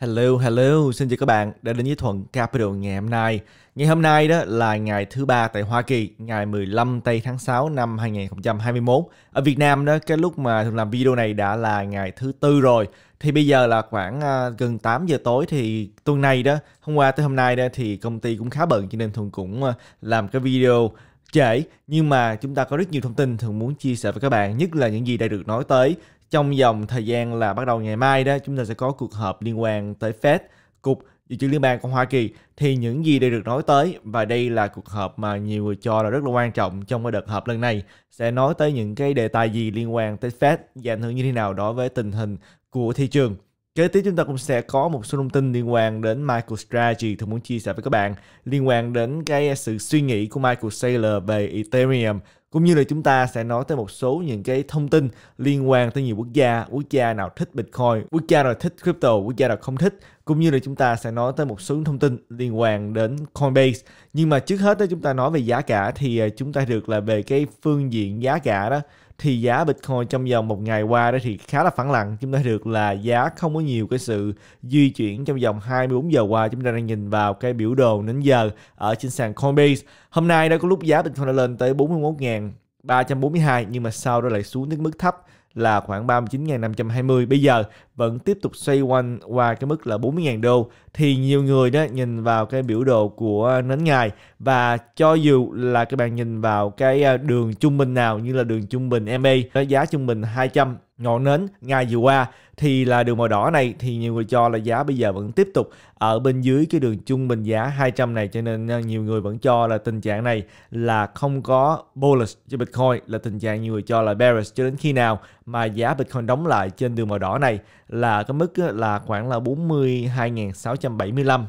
Hello, hello, xin chào các bạn đã đến với Thuận Capital ngày hôm nay. Ngày hôm nay đó là ngày thứ ba tại Hoa Kỳ, ngày 15 tây tháng 6 năm 2021. Ở Việt Nam đó, cái lúc mà Thuận làm video này đã là ngày thứ tư rồi. Thì bây giờ là khoảng uh, gần 8 giờ tối thì tuần này đó, hôm qua tới hôm nay đó thì công ty cũng khá bận cho nên Thuận cũng uh, làm cái video trễ nhưng mà chúng ta có rất nhiều thông tin thường muốn chia sẻ với các bạn nhất là những gì đã được nói tới trong vòng thời gian là bắt đầu ngày mai đó chúng ta sẽ có cuộc họp liên quan tới Fed, cục dự trữ liên bang của Hoa Kỳ thì những gì đây được nói tới và đây là cuộc họp mà nhiều người cho là rất là quan trọng trong cái đợt họp lần này sẽ nói tới những cái đề tài gì liên quan tới Fed và ảnh hưởng như thế nào đối với tình hình của thị trường. Kế tiếp chúng ta cũng sẽ có một số thông tin liên quan đến Michael Strategy tôi muốn chia sẻ với các bạn liên quan đến cái sự suy nghĩ của Michael Saylor về Ethereum cũng như là chúng ta sẽ nói tới một số những cái thông tin liên quan tới nhiều quốc gia quốc gia nào thích bitcoin, quốc gia nào thích crypto, quốc gia nào không thích. Cũng như là chúng ta sẽ nói tới một số thông tin liên quan đến coinbase. Nhưng mà trước hết đó chúng ta nói về giá cả thì à, chúng ta được là về cái phương diện giá cả đó thì giá Bitcoin trong vòng một ngày qua đó thì khá là phẳng lặng. Chúng ta được là giá không có nhiều cái sự di chuyển trong vòng 24 giờ qua. Chúng ta đang nhìn vào cái biểu đồ đến giờ ở trên sàn Coinbase. Hôm nay đã có lúc giá Bitcoin đã lên tới 41.342 nhưng mà sau đó lại xuống đến mức thấp là khoảng 39.520 bây giờ vẫn tiếp tục xoay quanh qua cái mức là 40.000 đô. Thì nhiều người đó nhìn vào cái biểu đồ của nến ngày và cho dù là các bạn nhìn vào cái à, đường trung bình nào như là đường trung bình MA giá trung bình 200 ngọn nến ngày vừa qua thì là đường màu đỏ này. Thì nhiều người cho là giá bây giờ vẫn tiếp tục ở bên dưới cái đường trung bình giá 200 này, cho nên ờ, nhiều người vẫn cho là tình trạng này là không có bullish cho Bitcoin, là tình trạng nhiều người cho là bearish. Cho đến khi nào mà giá Bitcoin đóng lại trên đường màu đỏ này là cái mức là khoảng là 42.675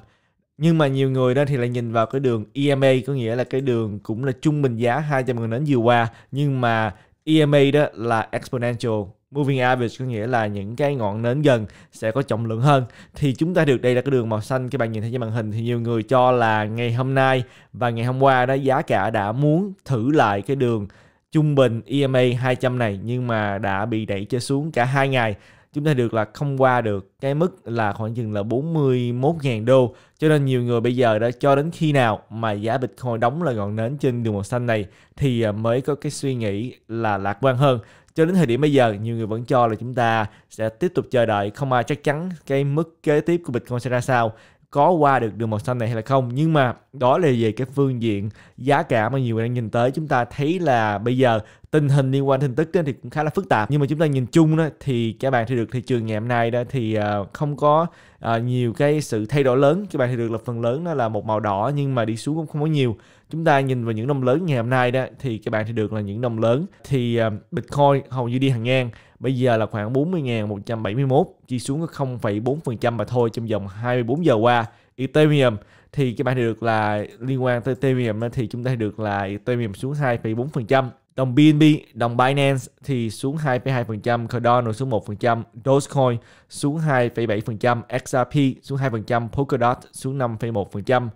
nhưng mà nhiều người đó thì lại nhìn vào cái đường EMA có nghĩa là cái đường cũng là trung bình giá 200 ngọn nến vừa qua. Nhưng mà EMA đó là exponential moving average có nghĩa là những cái ngọn nến gần sẽ có trọng lượng hơn. Thì chúng ta được, đây là cái đường màu xanh, các bạn nhìn thấy trên màn hình thì nhiều người cho là ngày hôm nay và ngày hôm qua đó giá cả đã muốn thử lại cái đường trung bình EMA 200 này nhưng mà đã bị đẩy cho xuống cả hai ngày. Chúng ta được là không qua được cái mức là khoảng chừng là 41.000 đô. Cho nên nhiều người bây giờ đã cho đến khi nào mà giá Bitcoin đóng là ngọn nến trên đường màu xanh này thì à, mới có cái suy nghĩ là lạc quan hơn cho đến thời điểm bây giờ, nhiều người vẫn cho là chúng ta sẽ tiếp tục chờ đợi. Không ai chắc chắn cái mức kế tiếp của Bitcoin sẽ ra sao, có qua được đường màu xanh này hay là không. Nhưng mà đó là về cái phương diện giá cả mà nhiều người đang nhìn tới. Chúng ta thấy là bây giờ tình hình liên quan tin tức thì cũng khá là phức tạp. Nhưng mà chúng ta nhìn chung đó, thì các bạn thấy được thị trường ngày hôm nay đó thì à, không có à, nhiều cái sự thay đổi lớn. Các bạn thấy được là phần lớn nó là một màu đỏ nhưng mà đi xuống cũng không có nhiều chúng ta nhìn vào những năm lớn ngày hôm nay đó thì các bạn thì được là những năm lớn. Thì à, Bitcoin hầu như đi hàng ngang. Bây giờ là khoảng 40.171 chỉ xuống có 0,4% mà thôi trong vòng 24 giờ qua. Ethereum thì các bạn thì được là liên quan tới Ethereum thì chúng ta thì được là Ethereum xuống 2,4% Đồng BNB, đồng Binance thì xuống 2,2%, Cardano xuống 1%, Dogecoin xuống 2,7%, XRP xuống 2%, Polkadot xuống 5,1%,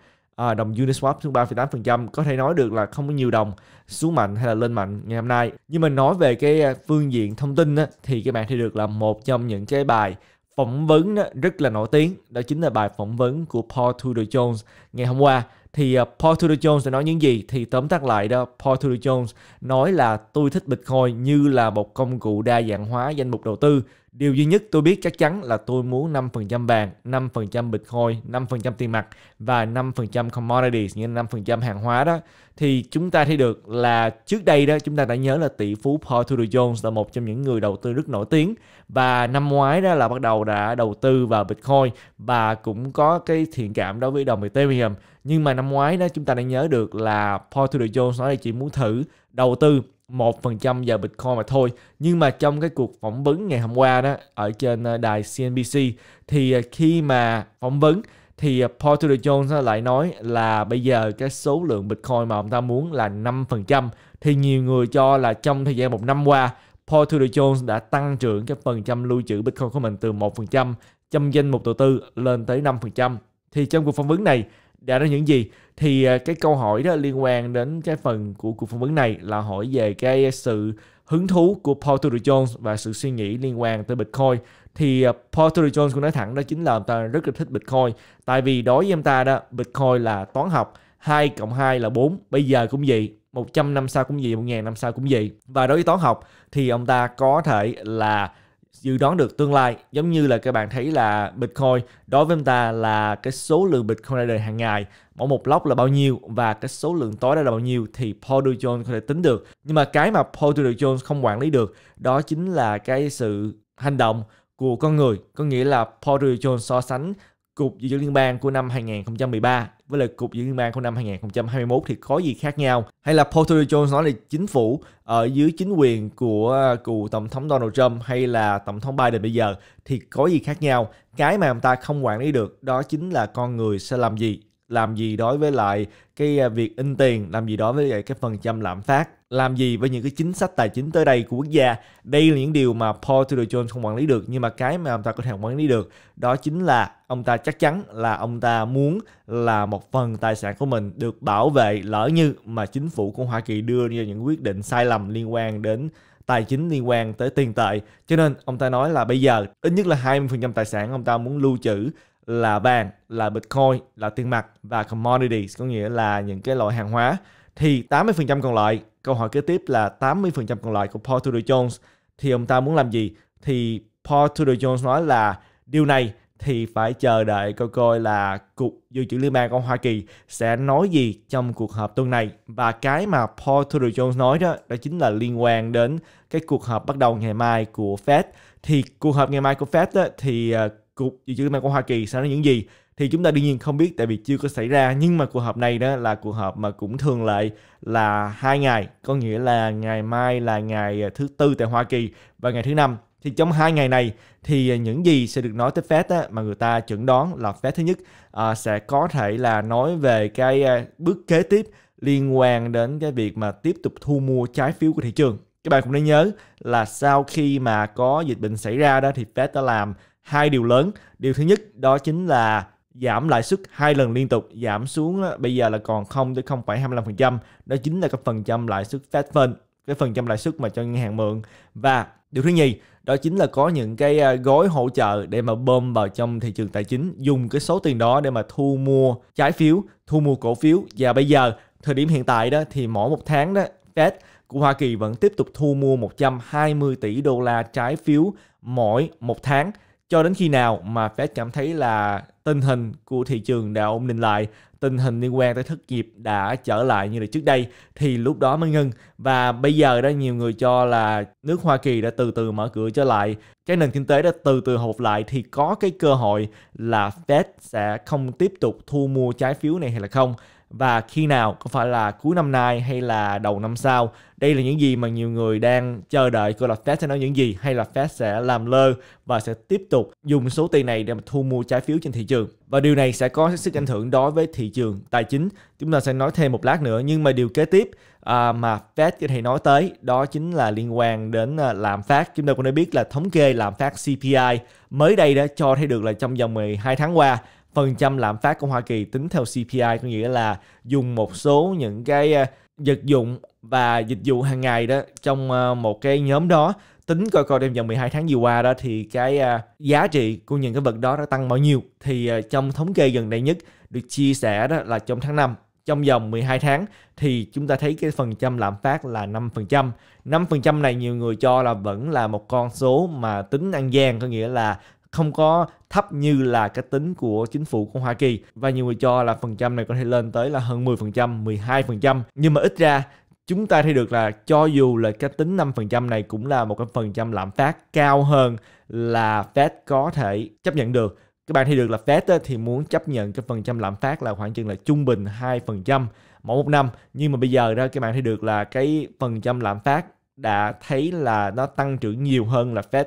à, đồng Uniswap xuống 3,8%. Có thể nói được là không có nhiều đồng xuống mạnh hay là lên mạnh ngày hôm nay. Nhưng mình nói về cái à, phương diện thông tin á, thì các bạn thấy được là một trong những cái bài phỏng vấn rất là nổi tiếng đó chính là bài phỏng vấn của Paul Tudor Jones ngày hôm qua thì à, Paul Tudor Jones đã nói những gì thì tóm tắt lại đó Paul Tudor Jones nói là tôi thích Bitcoin như là một công cụ đa dạng hóa danh mục đầu tư Điều duy nhất tôi biết chắc chắn là tôi muốn 5% vàng, 5% Bitcoin, 5% tiền mặt và 5% commodities, nghĩa là 5% hàng hóa đó. Thì chúng ta thấy được là trước đây đó chúng ta đã nhớ là tỷ phú Paul Tudor Jones là một trong những người đầu tư rất nổi tiếng và năm ngoái đó là bắt đầu đã đầu tư vào Bitcoin và cũng có cái thiện cảm đối với đồng Ethereum. Nhưng mà năm ngoái đó chúng ta đã nhớ được là Paul Tudor Jones nói là chỉ muốn thử đầu tư 1% vào Bitcoin mà thôi. Nhưng mà trong cái cuộc phỏng vấn ngày hôm qua đó, ở trên ờ, đài CNBC thì ờ, khi mà phỏng vấn thì ờ, Paul Tudor Jones lại nói là bây giờ cái số lượng Bitcoin mà ông ta muốn là 5% thì nhiều người cho là trong thời gian một năm qua, Paul Tudor Jones đã tăng trưởng cái phần trăm lưu trữ Bitcoin của mình từ 1% trong danh mục đầu tư lên tới 5%. Thì trong cuộc phỏng vấn này đã nói những gì? Thì à, cái câu hỏi đó liên quan đến cái phần của cuộc phỏng vấn này là hỏi về cái sự hứng thú của Paul Tudor Jones và sự suy nghĩ liên quan tới Bitcoin. Thì à, Paul Tudor Jones cũng nói thẳng đó chính là ông ta rất là thích Bitcoin. Tại vì đối với ông ta đó, Bitcoin là toán học 2 cộng 2 là 4 bây giờ cũng vậy 100 năm sau cũng vậy 1000 năm sau cũng vậy. Và đối với toán học thì ông ta có thể là dự đoán được tương lai. Giống như là các bạn thấy là Bitcoin, đối với ông ta là cái số lượng Bitcoin ra đời hàng ngày, mỗi một block là bao nhiêu và cái số lượng tối đa là bao nhiêu thì Paul Tudor Jones có thể tính được. Nhưng mà cái mà Paul Tudor Jones không quản lý được, đó chính là cái sự hành động của con người. Có nghĩa là Paul Tudor Jones so sánh cục dự trữ liên bang của năm 2013 với lại cục dự liên bang của năm 2021 thì có gì khác nhau? Hay là Porter Jones nói là chính phủ ở dưới chính quyền của, cựu tổng thống Donald Trump hay là tổng thống Biden bây giờ thì có gì khác nhau? Cái mà ông ta không quản lý được đó chính là con người sẽ làm gì? Làm gì đối với lại cái à, việc in tiền, làm gì đối với lại cái phần trăm lạm phát, làm gì với những cái chính sách tài chính tới đây của quốc gia. Đây là những điều mà Paul Tudor Jones không quản lý được, nhưng mà cái mà ông ta có thể quản lý được đó chính là ông ta chắc chắn là ông ta muốn là một phần tài sản của mình được bảo vệ lỡ như mà chính phủ của Hoa Kỳ đưa ra những quyết định sai lầm liên quan đến tài chính liên quan tới tiền tệ. Cho nên ông ta nói là bây giờ ít nhất là 20% tài sản ông ta muốn lưu trữ là vàng, là Bitcoin, là tiền mặt và commodities có nghĩa là những cái loại hàng hóa. Thì 80% còn lại, câu hỏi kế tiếp là 80% còn lại của Paul Tudor Jones. Thì ông ta muốn làm gì? Thì Paul Tudor Jones nói là điều này thì phải chờ đợi coi coi là cục dự trữ liên bang của Hoa Kỳ sẽ nói gì trong cuộc họp tuần này. Và cái mà Paul Tudor Jones nói đó đó chính là liên quan đến cái cuộc họp bắt đầu ngày mai của Fed. Thì cuộc họp ngày mai của Fed đó, thì ờ, cục dự trữ liên bang của Hoa Kỳ sẽ nói những gì? Thì chúng ta đương nhiên không biết tại vì chưa có xảy ra. Nhưng mà cuộc họp này đó là cuộc họp mà cũng thường lệ là hai ngày. Có nghĩa là ngày mai là ngày ờ, thứ tư tại Hoa Kỳ và ngày thứ năm. Thì trong hai ngày này thì ờ, những gì sẽ được nói tới Fed á, mà người ta chẩn đoán là Fed thứ nhất à, sẽ có thể là nói về cái bước kế tiếp liên quan đến cái việc mà tiếp tục thu mua trái phiếu của thị trường. Các bạn cũng nên nhớ là sau khi mà có dịch bệnh xảy ra đó thì Fed đã làm hai điều lớn. Điều thứ nhất đó chính là giảm lãi suất hai lần liên tục giảm xuống bây giờ là còn 0 tới 0,25%. Đó chính là cái phần trăm lãi suất Fed Fund, cái phần trăm lãi suất mà cho ngân hàng mượn. Và điều thứ nhì đó chính là có những cái à, gói hỗ trợ để mà bơm vào trong thị trường tài chính dùng cái số tiền đó để mà thu mua trái phiếu, thu mua cổ phiếu và bây giờ thời điểm hiện tại đó thì mỗi một tháng đó Fed của Hoa Kỳ vẫn tiếp tục thu mua 120 tỷ đô la trái phiếu mỗi một tháng cho đến khi nào mà Fed cảm thấy là tình hình của thị trường đã ổn định lại, tình hình liên quan tới thất nghiệp đã trở lại như là trước đây, thì lúc đó mới ngưng và bây giờ đó, nhiều người cho là nước Hoa Kỳ đã từ từ mở cửa trở lại. Cái nền kinh tế đã từ từ hộp lại, thì có cái cơ hội là Fed sẽ không tiếp tục thu mua trái phiếu này hay là không? Và khi nào có phải là cuối năm nay hay là đầu năm sau đây là những gì mà nhiều người đang chờ đợi coi là Fed sẽ nói những gì hay là Fed sẽ làm lơ và sẽ tiếp tục dùng số tiền này để mà thu mua trái phiếu trên thị trường. Và điều này sẽ có sức ảnh hưởng đối với thị trường tài chính. Chúng ta sẽ nói thêm một lát nữa nhưng mà điều kế tiếp à, mà Fed có thể nói tới đó chính là liên quan đến à, lạm phát. Chúng ta cũng đã biết là thống kê lạm phát CPI mới đây đã cho thấy được là trong vòng 12 tháng qua phần trăm lạm phát của Hoa Kỳ tính theo CPI có nghĩa là dùng một số những cái ờ, vật dụng và dịch vụ hàng ngày đó trong ờ, một cái nhóm đó tính coi coi trong vòng 12 tháng vừa qua đó thì cái ờ, giá trị của những cái vật đó đã tăng bao nhiêu thì trong thống kê gần đây nhất được chia sẻ đó là trong tháng 5 trong vòng 12 tháng thì chúng ta thấy cái phần trăm lạm phát là 5%. 5% này nhiều người cho là vẫn là một con số mà tính ăn gian, có nghĩa là không có thấp như là cái tính của chính phủ của Hoa Kỳ và nhiều người cho là phần trăm này có thể lên tới là hơn 10%, 12%. Nhưng mà ít ra chúng ta thấy được là cho dù là cái tính 5% này cũng là một cái phần trăm lạm phát cao hơn là Fed có thể chấp nhận được. Các bạn thấy được là Fed thì muốn chấp nhận cái phần trăm lạm phát là khoảng chừng là trung bình 2% mỗi một năm. Nhưng mà bây giờ đó các bạn thấy được là cái phần trăm lạm phát đã thấy là nó tăng trưởng nhiều hơn là Fed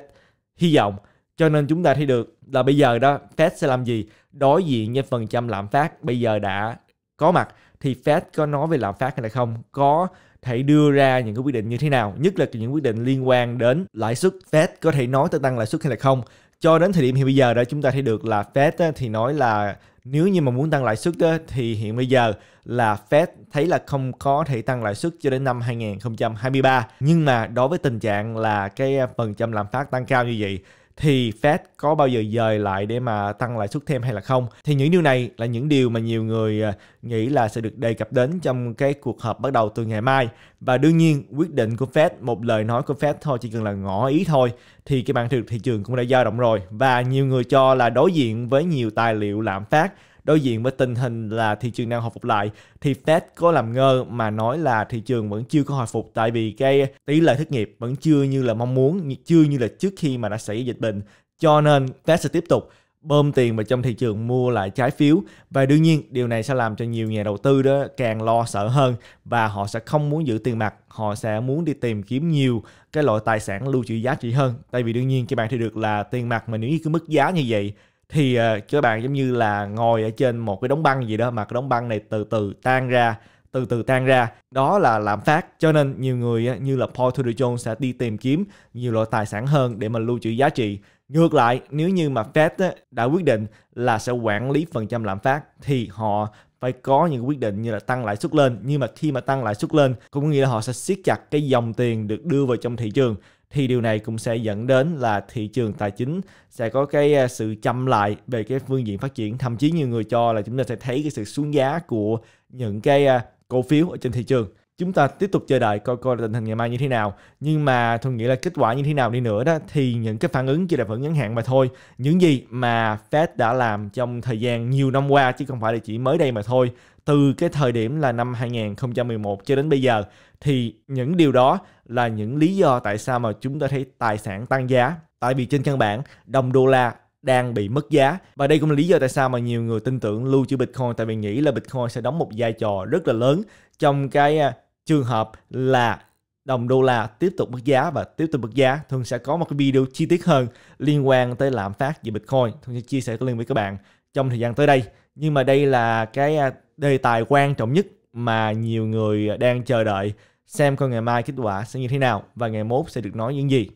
hy vọng cho nên chúng ta thấy được là bây giờ đó, Fed sẽ làm gì? Đối diện với phần trăm lạm phát bây giờ đã có mặt, thì Fed có nói về lạm phát hay là không? Có thể đưa ra những cái quyết định như thế nào? Nhất là những quyết định liên quan đến lãi suất. Fed có thể nói tới tăng lãi suất hay là không? Cho đến thời điểm hiện bây giờ đó, chúng ta thấy được là Fed thì nói là nếu như mà muốn tăng lãi suất thì hiện bây giờ là Fed thấy là không có thể tăng lãi suất cho đến năm 2023 nhưng mà đối với tình trạng là cái phần trăm lạm phát tăng cao như vậy thì Fed có bao giờ dời lại để mà tăng lãi suất thêm hay là không? Thì những điều này là những điều mà nhiều người à, nghĩ là sẽ được đề cập đến trong cái cuộc họp bắt đầu từ ngày mai. Và đương nhiên, quyết định của Fed, một lời nói của Fed thôi, chỉ cần là ngỏ ý thôi, thì cái bản thị trường cũng đã dao động rồi. Và nhiều người cho là đối diện với nhiều tài liệu lạm phát đối diện với tình hình là thị trường đang hồi phục lại, thì Fed có làm ngơ mà nói là thị trường vẫn chưa có hồi phục, tại vì cái tỷ lệ thất nghiệp vẫn chưa như là mong muốn chưa như là trước khi mà đã xảy ra dịch bệnh. Cho nên Fed sẽ tiếp tục bơm tiền vào trong thị trường mua lại trái phiếu. Và đương nhiên, điều này sẽ làm cho nhiều nhà đầu tư đó càng lo sợ hơn và họ sẽ không muốn giữ tiền mặt, họ sẽ muốn đi tìm kiếm nhiều cái loại tài sản lưu trữ giá trị hơn. Tại vì đương nhiên các bạn thì được là tiền mặt mà nếu như cứ mức giá như vậy thì ờ, uh, các bạn giống như là ngồi ở trên một cái đống băng gì đó mà cái đống băng này từ từ tan ra từ từ tan ra. Đó là lạm phát. Cho nên nhiều người như là Paul Tudor Jones sẽ đi tìm kiếm nhiều loại tài sản hơn để mà lưu trữ giá trị. Ngược lại nếu như mà Fed đã quyết định là sẽ quản lý phần trăm lạm phát thì họ phải có những quyết định như là tăng lãi suất lên. Nhưng mà khi mà tăng lãi suất lên cũng nghĩa là họ sẽ siết chặt cái dòng tiền được đưa vào trong thị trường thì điều này cũng sẽ dẫn đến là thị trường tài chính sẽ có cái à, sự chậm lại về cái phương diện phát triển. Thậm chí nhiều người cho là chúng ta sẽ thấy cái sự xuống giá của những cái à, cổ phiếu ở trên thị trường. Chúng ta tiếp tục chờ đợi coi coi tình hình ngày mai như thế nào. Nhưng mà tôi nghĩ là kết quả như thế nào đi nữa đó, thì những cái phản ứng chỉ là vẫn ngắn hạn mà thôi. Những gì mà Fed đã làm trong thời gian nhiều năm qua chứ không phải là chỉ mới đây mà thôi từ cái thời điểm là năm 2011 cho đến bây giờ, thì những điều đó là những lý do tại sao mà chúng ta thấy tài sản tăng giá. Tại vì trên căn bản, đồng đô la đang bị mất giá. Và đây cũng là lý do tại sao mà nhiều người tin tưởng lưu trữ Bitcoin, tại vì nghĩ là Bitcoin sẽ đóng một vai trò rất là lớn trong cái à, trường hợp là đồng đô la tiếp tục mất giá và tiếp tục mất giá. Thường sẽ có một cái video chi tiết hơn liên quan tới lạm phát về Bitcoin. Thường sẽ chia sẻ cái link với các bạn trong thời gian tới đây. Nhưng mà đây là cái à, đề tài quan trọng nhất mà nhiều người đang chờ đợi. Xem coi ngày mai kết quả sẽ như thế nào và ngày mốt sẽ được nói những gì.